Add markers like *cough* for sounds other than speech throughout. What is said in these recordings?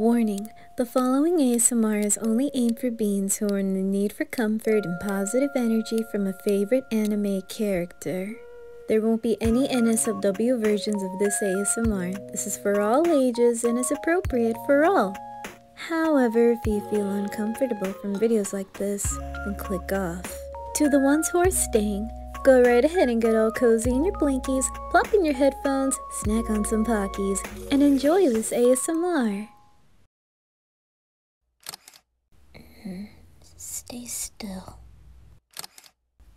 Warning The following ASMR is only aimed for beings who are in the need for comfort and positive energy from a favorite anime character. There won't be any NSFW versions of this ASMR. This is for all ages and is appropriate for all. However, if you feel uncomfortable from videos like this, then click off. To the ones who are staying, go right ahead and get all cozy in your blinkies, plop in your headphones, snack on some Pockies, and enjoy this ASMR. Stay still.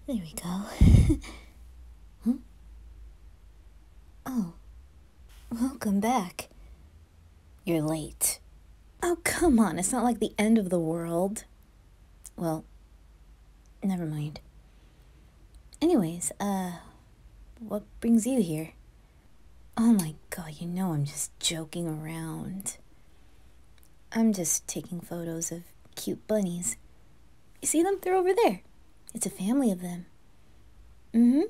There we go. huh? *laughs* Oh. Welcome back. You're late. Oh, come on. It's not like the end of the world. Well, never mind. Anyways, uh, what brings you here? Oh my god, you know I'm just joking around. I'm just taking photos of cute bunnies. You see them? They're over there. It's a family of them. Mm-hmm.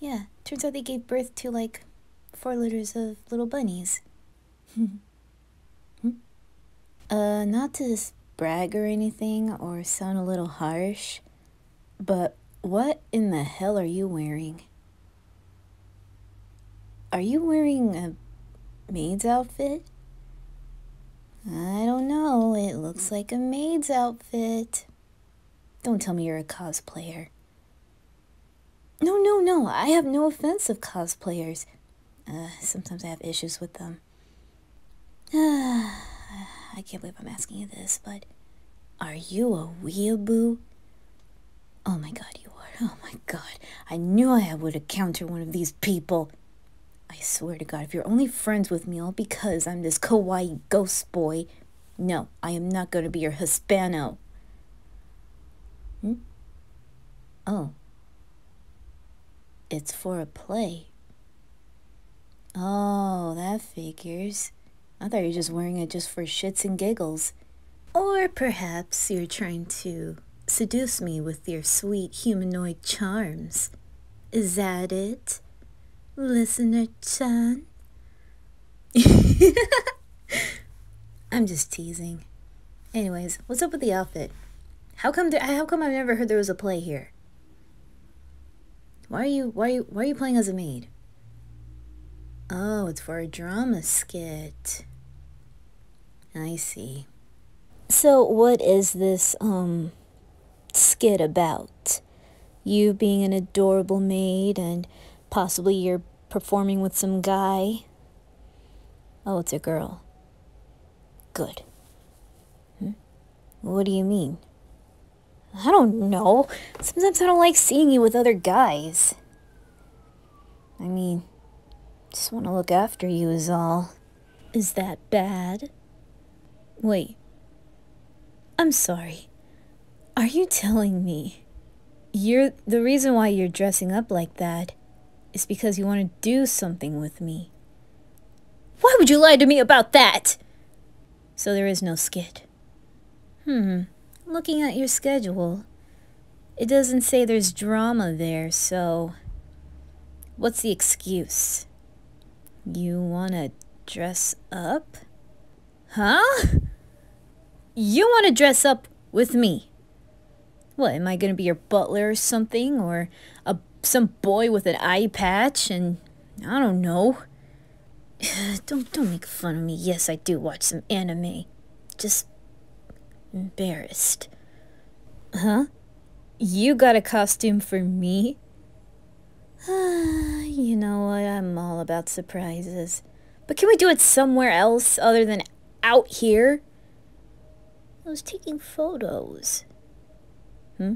Yeah, turns out they gave birth to like four litters of little bunnies. *laughs* Hmm? uh, not to brag or anything or sound a little harsh, but what in the hell are you wearing? Are you wearing a maid's outfit? I don't know. It looks like a maid's outfit. Don't tell me you're a cosplayer. No, no, no. I have no offense of cosplayers. Uh, sometimes I have issues with them. *sighs* I can't believe I'm asking you this, but are you a weeaboo? Oh my god, you are. Oh my god. I knew I would encounter one of these people. I swear to God, if you're only friends with me all because I'm this kawaii ghost boy, no, I am not going to be your husbando. Hmm? Oh. It's for a play. Oh, that figures. I thought you were just wearing it just for shits and giggles. Or perhaps you're trying to seduce me with your sweet humanoid charms. Is that it? Listener Chan? *laughs* I'm just teasing. Anyways, what's up with the outfit? How come there, how come I've never heard there was a play here? Why are you why are you why are you playing as a maid? Oh, it's for a drama skit. I see. So what is this um skit about? You being an adorable maid and possibly you're performing with some guy? Oh, it's a girl. Good. Hmm? What do you mean? I don't know. Sometimes I don't like seeing you with other guys. I mean, just want to look after you is all. Is that bad? Wait. I'm sorry. Are you telling me you're the reason why you're dressing up like that is because you want to do something with me? Why would you lie to me about that? So there is no skit. Hmm. Looking at your schedule, it doesn't say there's drama there, so. What's the excuse? You wanna dress up? Huh? You wanna dress up with me? What, am I gonna be your butler or something? Or a some boy with an eye patch and I don't know. *sighs* don't don't make fun of me. Yes, I do watch some anime. Just embarrassed. Huh? You got a costume for me? *sighs* you know what? I'm all about surprises. But can we do it somewhere else other than out here? I was taking photos. Hmm?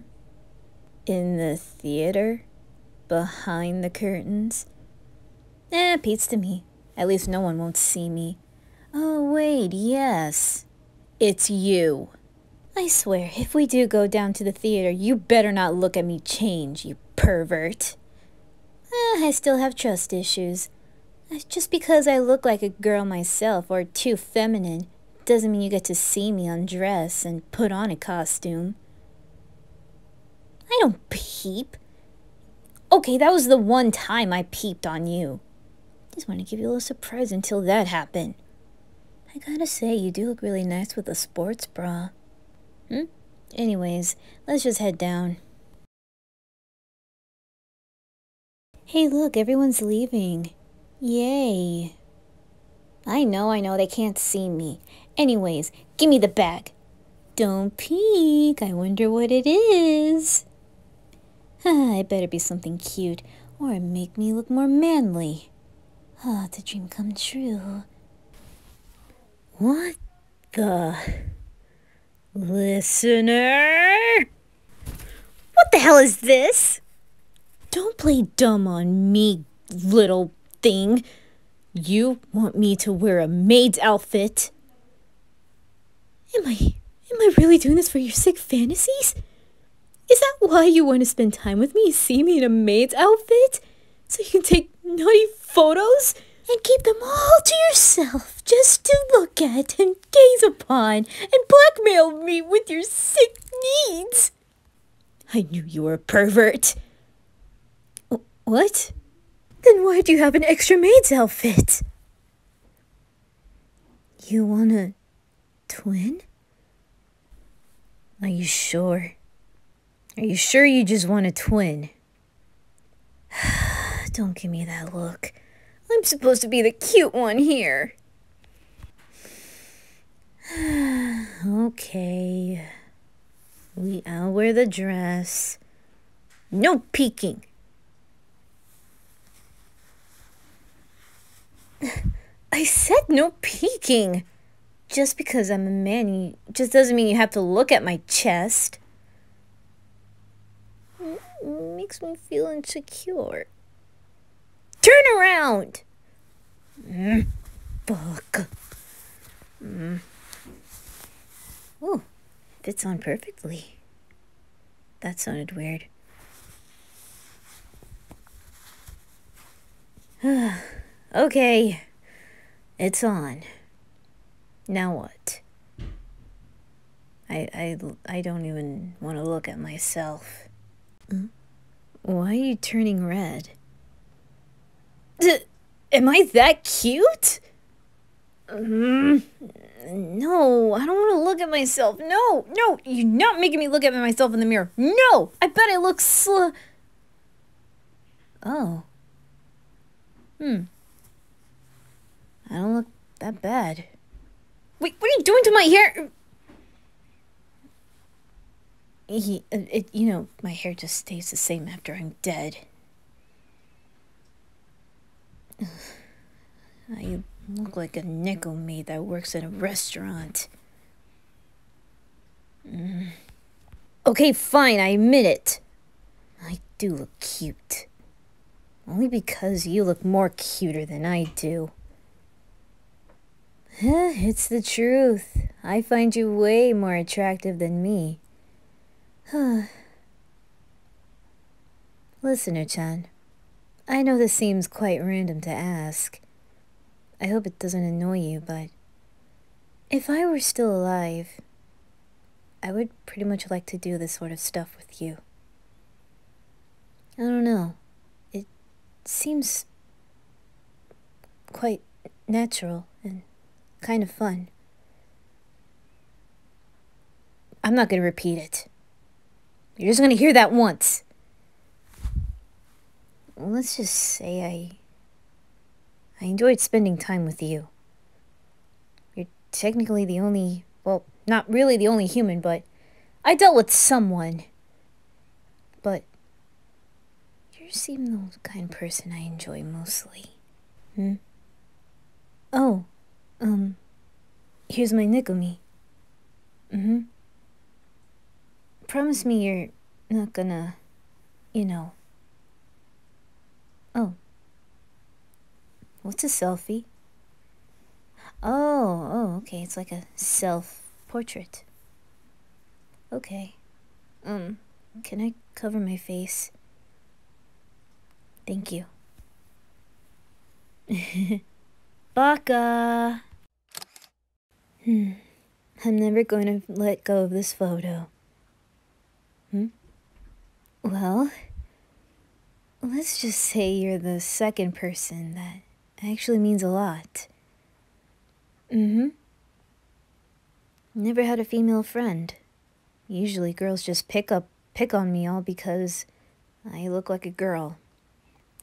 In the theater? Behind the curtains? Eh, beats to me. At least no one won't see me. Oh, wait, yes. It's you. I swear, if we do go down to the theater, you better not look at me change, you pervert. Eh, I still have trust issues. Just because I look like a girl myself or too feminine doesn't mean you get to see me undress and put on a costume. I don't peep. Okay, that was the one time I peeped on you. Just want to give you a little surprise until that happened. I gotta say, you do look really nice with a sports bra. Hmm? Anyways, let's just head down. Hey, look, everyone's leaving. Yay. I know, I know, they can't see me. Anyways, give me the bag. Don't peek. I wonder what it is. *laughs* it better be something cute or make me look more manly. Ah, oh, the dream come true. What the? Listener? What the hell is this? Don't play dumb on me, little thing. You want me to wear a maid's outfit? Am I am I really doing this for your sick fantasies? Is that why you want to spend time with me? See me in a maid's outfit? So you can take naughty photos? and keep them all to yourself just to look at and gaze upon and blackmail me with your sick needs. I knew you were a pervert. What? Then why do you have an extra maid's outfit? You want a twin? Are you sure? Are you sure you just want a twin? *sighs* Don't give me that look. I'm supposed to be the cute one here. *sighs* okay. We I'll wear the dress. No peeking. *sighs* I said no peeking. Just because I'm a man, just doesn't mean you have to look at my chest. Makes me feel insecure. Turn around! Mm, fuck. Mm. Oh, fits on perfectly. That sounded weird. *sighs* okay, it's on. Now what? I, I, I don't even want to look at myself. Why are you turning red? D am I that cute? Mm, no, I don't want to look at myself. No, no, you're not making me look at myself in the mirror. No, I bet I look sl. Oh. Hmm. I don't look that bad. Wait, what are you doing to my hair? He, it, you know, my hair just stays the same after I'm dead. *sighs* You look like a nickel maid that works at a restaurant. Mm. Okay, fine, I admit it. I do look cute. Only because you look more cuter than I do. *sighs* it's the truth. I find you way more attractive than me. Listener Chan, I know this seems quite random to ask. I hope it doesn't annoy you, but if I were still alive, I would pretty much like to do this sort of stuff with you. I don't know. It seems quite natural and kind of fun. I'm not going to repeat it. You're just going to hear that once let's just say I I enjoyed spending time with you. You're technically the only, well, not really the only human, but I dealt with someone. But you seem the kind of person I enjoy mostly. Hmm? Oh, um, here's my Nikumi. Mm-hmm. Promise me you're not gonna, you know, Oh. What's a selfie? Oh, oh, okay. It's like a self portrait. Okay. Um, can I cover my face? Thank you. *laughs* Baka! Hmm. I'm never going to let go of this photo. Hmm? Well, Let's just say you're the second person that actually means a lot. Mm-hmm. Never had a female friend. Usually girls just pick up pick on me all because I look like a girl.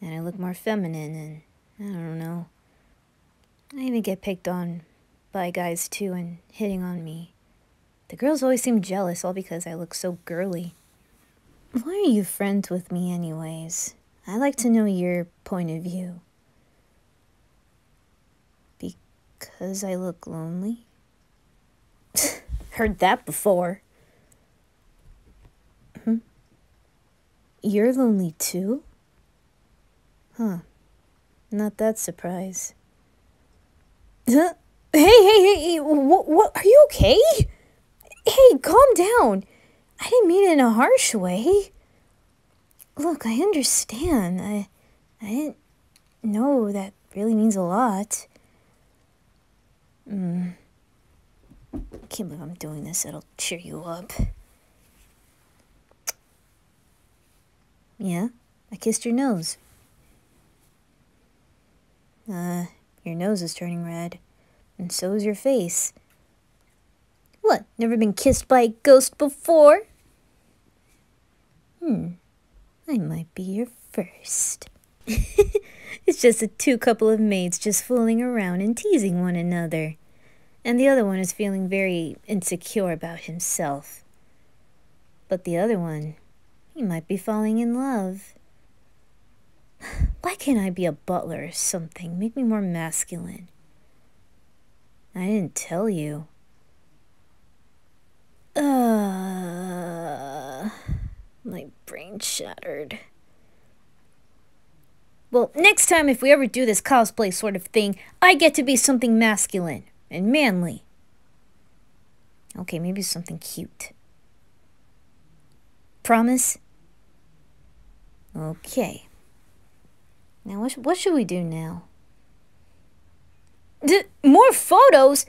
And I look more feminine and I don't know. I even get picked on by guys too and hitting on me. The girls always seem jealous all because I look so girly. Why are you friends with me anyways? I like to know your point of view. Because I look lonely? *laughs* Heard that before. Hmm? You're lonely too? Huh. Not that surprise. Huh? *laughs* Hey, hey, hey, what, what, are you okay? Calm down. I didn't mean it in a harsh way. Look, I understand. I, I didn't know that really means a lot. Hmm. I can't believe I'm doing this. It'll cheer you up. Yeah, I kissed your nose. Uh, your nose is turning red, and so is your face. What, never been kissed by a ghost before? Hmm, I might be your first. *laughs* it's just a two couple of maids just fooling around and teasing one another. And the other one is feeling very insecure about himself. But the other one, he might be falling in love. *sighs* Why can't I be a butler or something? Make me more masculine. I didn't tell you. Uh, my brain shattered. Well, next time if we ever do this cosplay sort of thing, I get to be something masculine and manly. Okay, maybe something cute. Promise? Okay. Now, what, what should we do now? D more photos?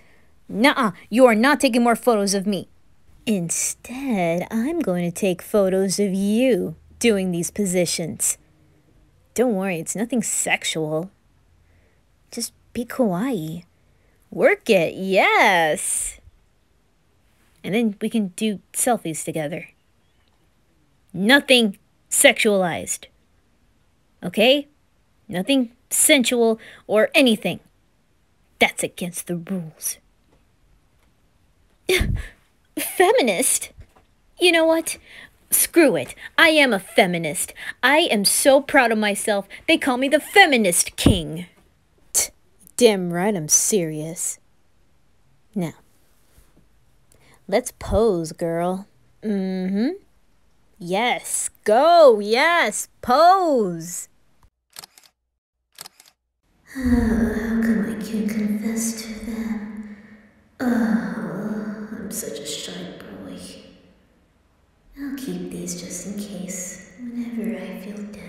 Nuh-uh, you are not taking more photos of me. Instead, I'm going to take photos of you doing these positions. Don't worry, it's nothing sexual. Just be kawaii. Work it, yes! And then we can do selfies together. Nothing sexualized. Okay? Nothing sensual or anything. That's against the rules. *laughs* feminist? You know what? Screw it. I am a feminist. I am so proud of myself. They call me the feminist king. T damn right I'm serious. Now, let's pose, girl. Mm-hmm. Yes, go, yes, pose. Oh, *sighs* How come I can't confess to them? Oh, I'm such a shy boy. I'll keep these just in case, whenever I feel down.